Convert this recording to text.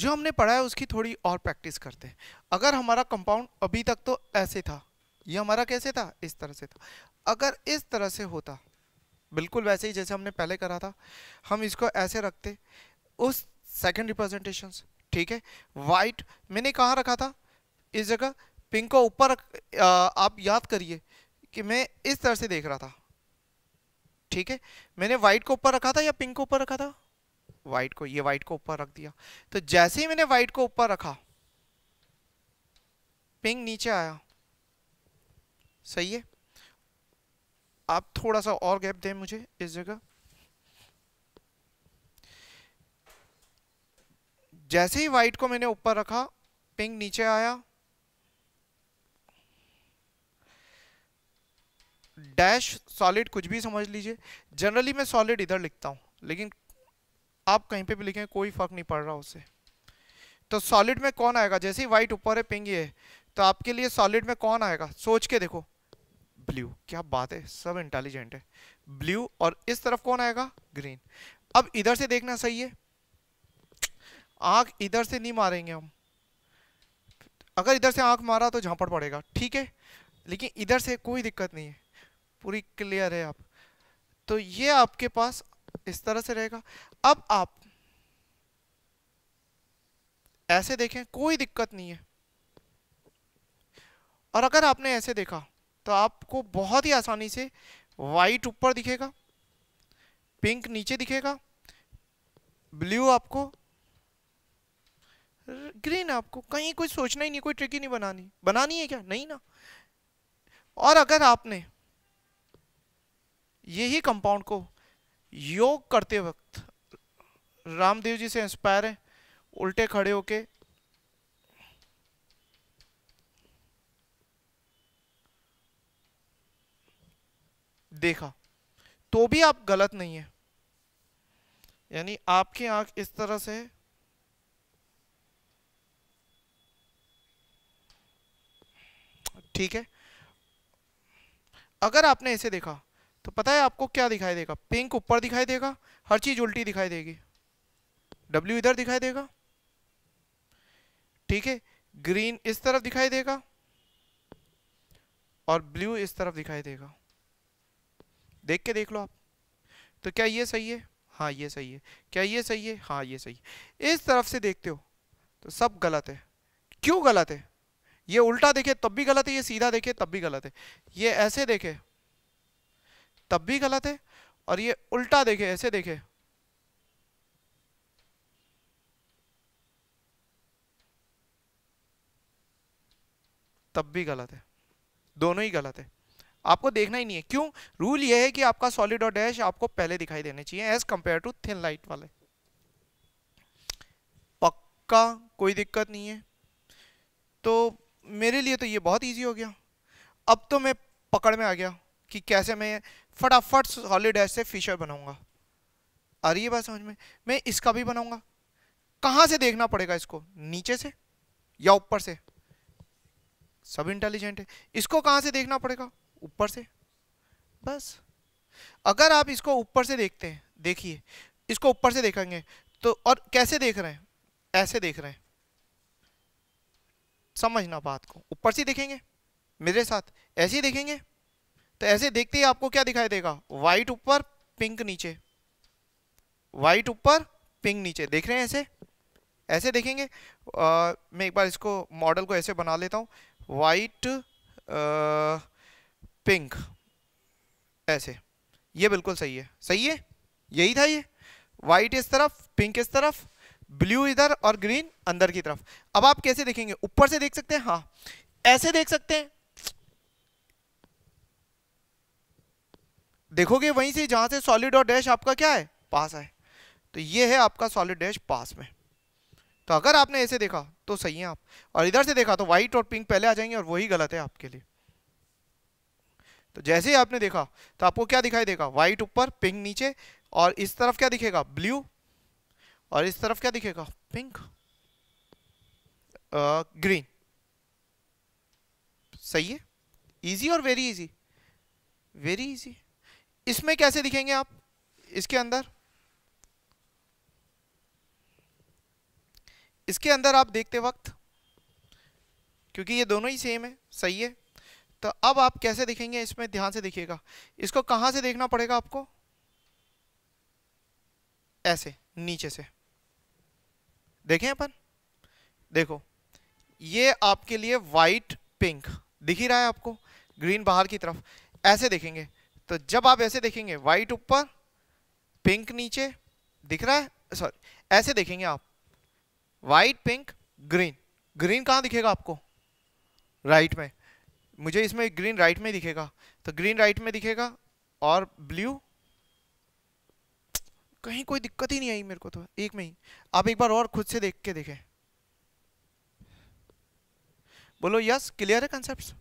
जो हमने पढ़ा है उसकी थोड़ी और प्रैक्टिस करते हैं। अगर हमारा कंपाउंड अभी तक तो ऐसे था, ये हमारा कैसे था? इस तरह से था। अगर इस तरह से होता, बिल्कुल वैसे ही जैसे हमने पहले करा था, हम इसको ऐसे रखते, उस सेकंड रिप्रेजेंटेशन ठीक है? वाइट मैंने कहाँ रखा था? इस जगह पिंक को ऊपर आप याद करिए कि मैं इस तरह से देख रहा था। ठीक है? मैंने वाइट को ऊपर रखा था या पिंक को ऊपर रखा था? व्हाइट को, ये व्हाइट को ऊपर रख दिया। तो जैसे ही मैंने व्हाइट को ऊपर रखा पिंक नीचे आया। सही है? आप थोड़ा सा और गैप दें मुझे इस जगह। जैसे ही व्हाइट को मैंने ऊपर रखा पिंक नीचे आया। डैश सॉलिड कुछ भी समझ लीजिए। जनरली मैं सॉलिड इधर लिखता हूँ, लेकिन आप कहीं पे भी लिखें, कोई फ़र्क नहीं पड़ रहा उससे तो सॉलिड में कौन आएगा? जैसे ही व्हाइट ऊपर है पिंक ये। तो आपके लिए सॉलिड में कौन आएगा? सोच के देखो। ब्लू क्या बात है, सब इंटेलिजेंट है। ब्लू और इस तरफ़ कौन आएगा? ग्रीन अब इधर से देखना सही है। आँख इधर से नहीं मारेंगे हम। अगर इधर से आँख मारा तो झापड़ पड़ेगा, ठीक है? लेकिन इधर से कोई दिक्कत नहीं है। पूरी क्लियर है आप। तो ये आपके पास इस तरह से रहेगा। अब आप ऐसे देखें, कोई दिक्कत नहीं है। और अगर आपने ऐसे देखा तो आपको बहुत ही आसानी से वाइट ऊपर दिखेगा पिंक नीचे दिखेगा ब्लू आपको ग्रीन आपको, कहीं कुछ सोचना ही नहीं, कोई ट्रिक ही नहीं बनानी। बनानी है क्या? नहीं ना। और अगर आपने यही कंपाउंड को योग करते वक्त रामदेव जी से इंस्पायर है, उल्टे खड़े होके। देखा तो भी आप गलत नहीं है। यानी आपकी आँख इस तरह से ठीक है? अगर आपने ऐसे देखा तो पता है आपको क्या दिखाई देगा? पिंक ऊपर दिखाई देगा, हर चीज़ उल्टी दिखाई देगी। डब्ल्यू इधर दिखाई देगा। ठीक है ग्रीन इस तरफ़ दिखाई देगा और ब्लू इस तरफ़ दिखाई देगा। देख के देख लो आप। तो क्या ये सही है? हाँ ये सही है। क्या ये सही है? हाँ ये सही है। इस तरफ़ से देखते हो तो सब गलत है। क्यों गलत है? ये उल्टा देखे तब भी गलत है, ये सीधा देखे तब भी गलत है। ये ऐसे देखे तब भी गलत है। और ये उल्टा देखे, ऐसे देखे। तब भी गलत है। दोनों ही गलत है। आपको देखना ही नहीं है। क्यों? रूल ये है कि आपका सॉलिड और डैश आपको पहले दिखाई देने चाहिए as compare to thin light वाले। पक्का कोई दिक्कत नहीं है। तो मेरे लिए तो ये बहुत इजी हो गया। अब तो मैं पकड़ में आ गया। कि कैसे मैं फटाफट सॉलिड एस से फिशर बनाऊँगा। आ रही है बात समझ में? मैं इसका भी बनाऊँगा। कहाँ से देखना पड़ेगा इसको? नीचे से या ऊपर से? सब इंटेलिजेंट है। इसको कहाँ से देखना पड़ेगा? ऊपर से। बस। अगर आप इसको ऊपर से देखते हैं, देखिए, इसको ऊपर से देखेंगे तो और कैसे देख रहे हैं? ऐसे देख रहे हैं। समझना बात को। ऊपर से देखेंगे, मेरे साथ ऐसे ही देखेंगे। तो ऐसे देखते ही आपको क्या दिखाई देगा? व्हाइट ऊपर पिंक नीचे। व्हाइट ऊपर पिंक नीचे। देख रहे हैं ऐसे? ऐसे देखेंगे? आ, मैं एक बार इसको मॉडल को ऐसे बना लेता हूँ। वाइट पिंक ऐसे। ये बिल्कुल सही है। सही है? यही था ये? वाइट इस तरफ़ पिंक इस तरफ़ ब्लू इधर और ग्रीन अंदर की तरफ़। अब आप कैसे देखेंगे? ऊपर से देख सकते हैं? हाँ। ऐसे देख सकते हैं। देखोगे वहीं से जहाँ से सॉलिड और डैश आपका क्या है? पास है तो ये है आपका सॉलिड डैश पास में। तो अगर आपने ऐसे देखा तो सही है आप। और इधर से देखा तो व्हाइट और पिंक पहले आ जाएँगे और वही गलत है आपके लिए। तो जैसे ही आपने देखा तो आपको क्या दिखाई देगा? व्हाइट ऊपर पिंक नीचे। और इस तरफ़ क्या दिखेगा? ब्लू और इस तरफ़ क्या दिखेगा? पिंक ग्रीन सही है? इजी और वेरी इजी वेरी इजी इसमें कैसे दिखेंगे आप? इसके अंदर। इसके अंदर आप देखते वक्त, क्योंकि ये दोनों ही सेम है, सही है। तो अब आप कैसे दिखेंगे इसमें? ध्यान से देखिएगा। इसको कहाँ से देखना पड़ेगा आपको? ऐसे, नीचे से। देखें अपन। देखो, ये आपके लिए वाइट पिंक दिख ही रहा है आपको ग्रीन बाहर की तरफ़। ऐसे देखेंगे। तो जब आप ऐसे देखेंगे वाइट ऊपर पिंक नीचे, दिख रहा है? सॉरी ऐसे देखेंगे आप। वाइट पिंक ग्रीन ग्रीन कहाँ दिखेगा आपको? राइट में। मुझे इसमें ग्रीन राइट में दिखेगा। तो ग्रीन राइट में दिखेगा और ब्लू कहीं कोई दिक्कत ही नहीं आई मेरे को तो एक में ही। आप एक बार और खुद से देख के देखें। बोलो यस क्लियर है कंसेप्ट